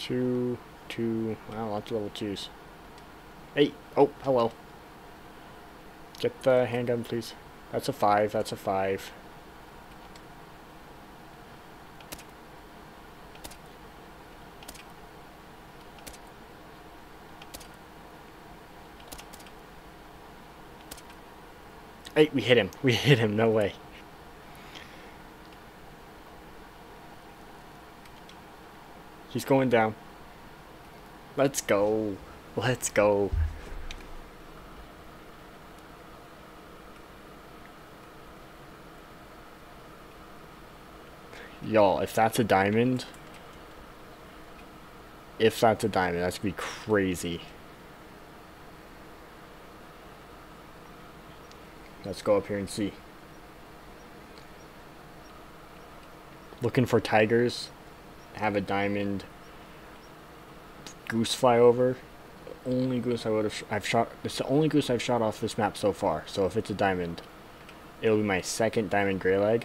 Two, two, wow, lots of level twos. Hey, oh, oh hello. Get the handgun, please. That's a five, that's a five. Hey, we hit him. We hit him, no way. He's going down. Let's go. Let's go. Y'all, if that's a diamond, if that's a diamond, that's gonna be crazy. Let's go up here and see. Looking for tigers. Have a diamond. Goose fly over. Only goose I would have. I've shot. It's the only goose I've shot off this map so far. So if it's a diamond, it'll be my second diamond greylag.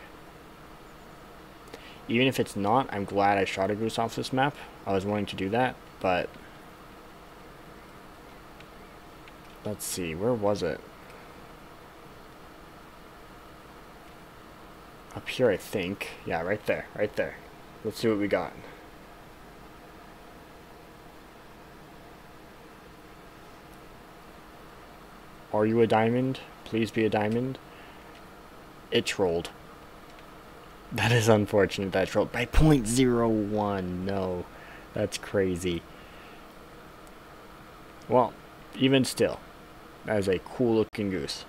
Even if it's not, I'm glad I shot a goose off this map. I was wanting to do that, but let's see, where was it? Up here, I think. Yeah, right there, right there. Let's see what we got. Are you a diamond? Please be a diamond. It trolled. That is unfortunate that trolled by 0.01. No, that's crazy. Well, even still, that is a cool looking goose.